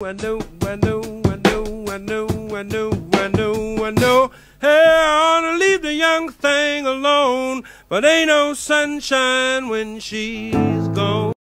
I know, I know, I know, I know, I know, I know, I know. Hey, I ought to leave the young thing alone, but ain't no sunshine when she's gone.